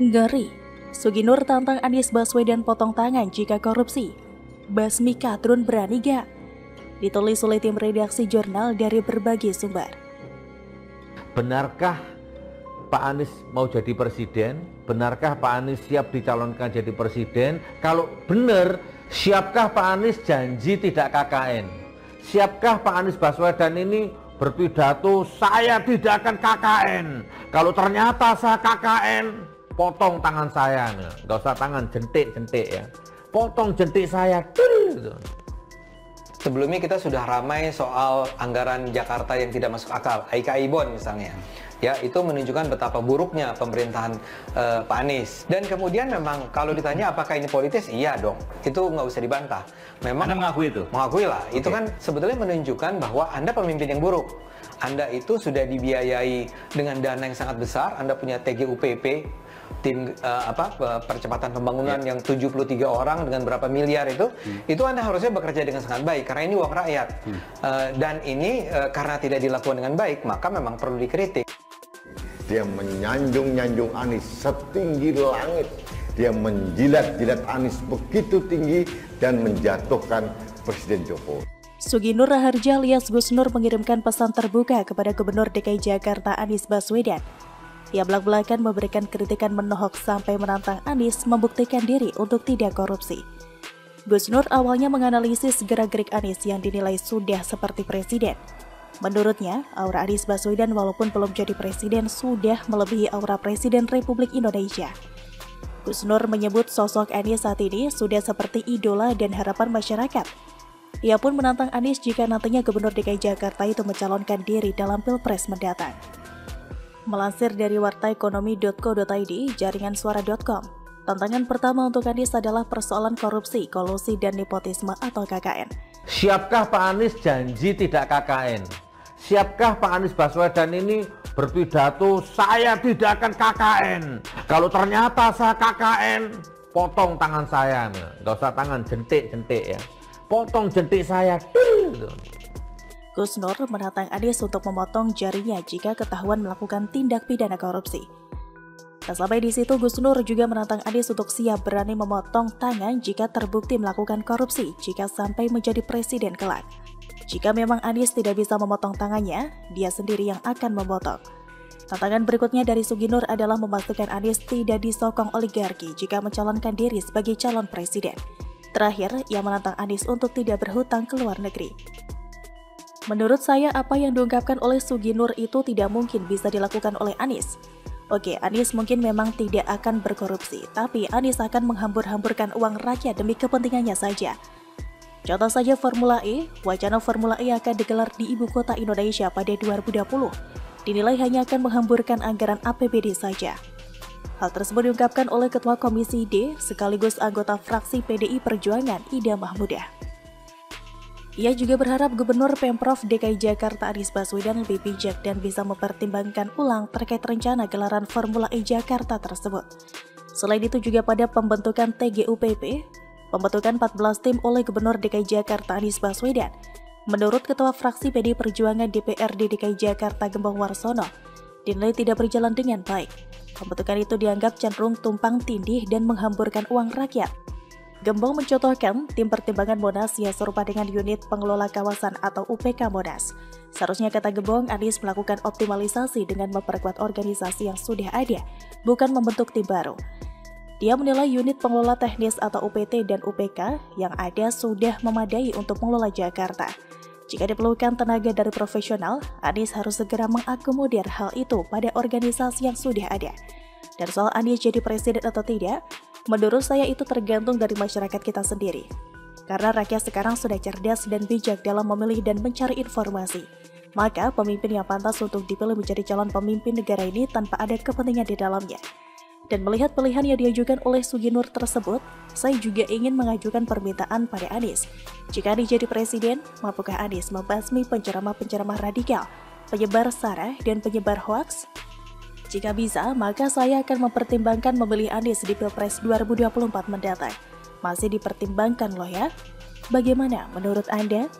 Ngeri, Suginur tantang Anies Baswedan potong tangan jika korupsi. Basmi Kadrun berani gak? Ditulis oleh tim redaksi jurnal dari berbagai sumber. Benarkah Pak Anies mau jadi presiden? Benarkah Pak Anies siap dicalonkan jadi presiden? Kalau benar, siapkah Pak Anies janji tidak KKN? Siapkah Pak Anies Baswedan ini berpidato saya tidak akan KKN? Kalau ternyata saya KKN, potong tangan saya nggak usah tangan jentik-jentik ya potong jentik saya gitu. Sebelumnya kita sudah ramai soal anggaran Jakarta yang tidak masuk akal, IKI Bond misalnya. Ya, itu menunjukkan betapa buruknya pemerintahan uh, Pak Anies. Dan kemudian memang kalau ditanya apakah ini politis, iya dong. Itu nggak usah dibantah. Memang Anda mengakui itu? Mengakui lah. Okay. Itu kan sebetulnya menunjukkan bahwa Anda pemimpin yang buruk. Anda itu sudah dibiayai dengan dana yang sangat besar, Anda punya TGUPP, tim uh, apa percepatan pembangunan yeah. yang 73 orang dengan berapa miliar itu hmm. itu anda harusnya bekerja dengan sangat baik karena ini uang rakyat hmm. uh, dan ini uh, karena tidak dilakukan dengan baik maka memang perlu dikritik dia menyanjung-nyanjung Anies setinggi langit dia menjilat-jilat Anies begitu tinggi dan menjatuhkan Presiden Jokowi Suginur Raharja alias Gus Nur mengirimkan pesan terbuka kepada Gubernur DKI Jakarta Anies Baswedan ia belak-belakan memberikan kritikan menohok sampai menantang Anies membuktikan diri untuk tidak korupsi. Gus Nur awalnya menganalisis gerak-gerik Anies yang dinilai sudah seperti presiden. Menurutnya, aura Anies Baswedan walaupun belum jadi presiden sudah melebihi aura Presiden Republik Indonesia. Gus Nur menyebut sosok Anies saat ini sudah seperti idola dan harapan masyarakat. Ia pun menantang Anies jika nantinya Gubernur DKI Jakarta itu mencalonkan diri dalam Pilpres mendatang. Melansir dari wartaekonomi.co.id, jaringan suara.com, tantangan pertama untuk Anies adalah persoalan korupsi, kolusi, dan nepotisme atau KKN. Siapkah Pak Anies janji tidak KKN? Siapkah Pak Anies Baswedan ini berpidato saya tidak akan KKN? Kalau ternyata saya KKN, potong tangan saya, nggak usah tangan jentik-jentik ya, potong jentik saya. Gitu. Gus Nur menantang Anies untuk memotong jarinya jika ketahuan melakukan tindak pidana korupsi. Tak sampai di situ, Gus Nur juga menantang Anies untuk siap berani memotong tangan jika terbukti melakukan korupsi jika sampai menjadi presiden kelak. Jika memang Anies tidak bisa memotong tangannya, dia sendiri yang akan memotong. Tantangan berikutnya dari Suginur adalah memastikan Anies tidak disokong oligarki jika mencalonkan diri sebagai calon presiden. Terakhir, ia menantang Anies untuk tidak berhutang ke luar negeri. Menurut saya apa yang diungkapkan oleh Suginur itu tidak mungkin bisa dilakukan oleh Anies. Oke, Anies mungkin memang tidak akan berkorupsi, tapi Anies akan menghambur-hamburkan uang rakyat demi kepentingannya saja. Contoh saja Formula E, wacana Formula E akan digelar di ibu kota Indonesia pada 2020. Dinilai hanya akan menghamburkan anggaran APBD saja. Hal tersebut diungkapkan oleh Ketua Komisi D sekaligus anggota fraksi PDI Perjuangan Ida Mahmudah. Ia juga berharap Gubernur Pemprov DKI Jakarta Anies Baswedan lebih bijak dan bisa mempertimbangkan ulang terkait rencana gelaran Formula E Jakarta tersebut. Selain itu juga pada pembentukan TGUPP, pembentukan 14 tim oleh Gubernur DKI Jakarta Anies Baswedan. Menurut Ketua Fraksi PD Perjuangan DPRD DKI Jakarta Gembong Warsono, dinilai tidak berjalan dengan baik. Pembentukan itu dianggap cenderung tumpang tindih dan menghamburkan uang rakyat. Gembong mencontohkan tim pertimbangan Monas yang serupa dengan unit pengelola kawasan atau UPK Monas. Seharusnya kata Gembong, Anies melakukan optimalisasi dengan memperkuat organisasi yang sudah ada, bukan membentuk tim baru. Dia menilai unit pengelola teknis atau UPT dan UPK yang ada sudah memadai untuk mengelola Jakarta. Jika diperlukan tenaga dari profesional, Anies harus segera mengakomodir hal itu pada organisasi yang sudah ada. Dan soal Anies jadi presiden atau tidak, Menurut saya itu tergantung dari masyarakat kita sendiri. Karena rakyat sekarang sudah cerdas dan bijak dalam memilih dan mencari informasi. Maka pemimpin yang pantas untuk dipilih menjadi calon pemimpin negara ini tanpa ada kepentingan di dalamnya. Dan melihat pilihan yang diajukan oleh Suginur tersebut, saya juga ingin mengajukan permintaan pada Anies. Jika Anies jadi presiden, mampukah Anies membasmi penceramah-penceramah radikal, penyebar sara, dan penyebar hoaks? Jika bisa, maka saya akan mempertimbangkan memilih Anies di Pilpres 2024 mendatang. Masih dipertimbangkan loh ya. Bagaimana menurut Anda?